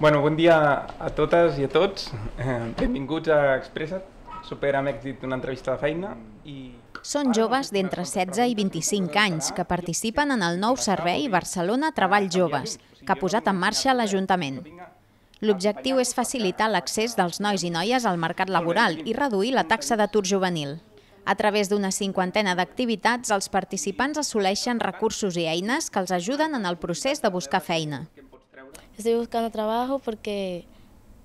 Bueno, bon dia a totes i a tots. Eh, benvinguts a Expressa't. Supera amb èxit una entrevista de feina i... Són joves d'entre 16 i 25 anys que participen en el nou servei Barcelona Treball Joves, que ha posat en marxa l'Ajuntament. L'objectiu és facilitar l'accés dels nois i noies al mercat laboral i reduir la taxa d'atur juvenil. A través d'una cinquantena d'activitats, els participants assoleixen recursos i eines que els ajuden en el procés de buscar feina. Estoy buscando trabajo porque,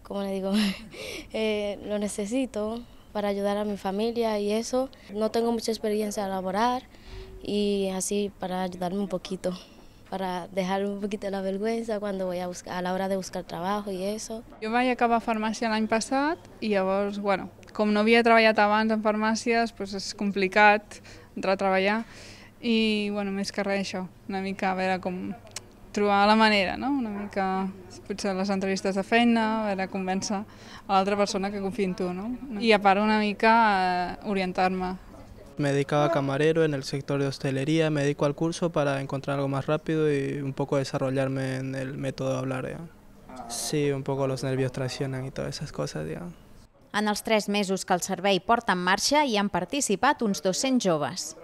como le digo, eh, lo necesito para ayudar a mi familia y eso. No tengo mucha experiencia a laborar y así para ayudarme un poquito, para dejar un poquito la vergüenza cuando voy a buscar a la hora de buscar trabajo y eso. Jo vaig acabar farmàcia l'any passat i llavors, bueno, com no havia treballat abans en farmàcies, doncs és complicat entrar a treballar i, bueno, més que res això, una mica a trobar la manera, no? una mica, potser les entrevistes de feina, a veure, convèncer a l'altra persona que confia en tu, no? I a part una mica eh, orientar-me. Me dedicaba a camarero en el sector de hostelería, me dedico al curso para encontrar algo más rápido y un poco desarrollarme en el método de hablar. ¿ya? Sí, un poco los nervios traicionan y todas esas cosas. ¿ya? En els tres mesos que el servei porta en marxa hi han participat uns 200 joves.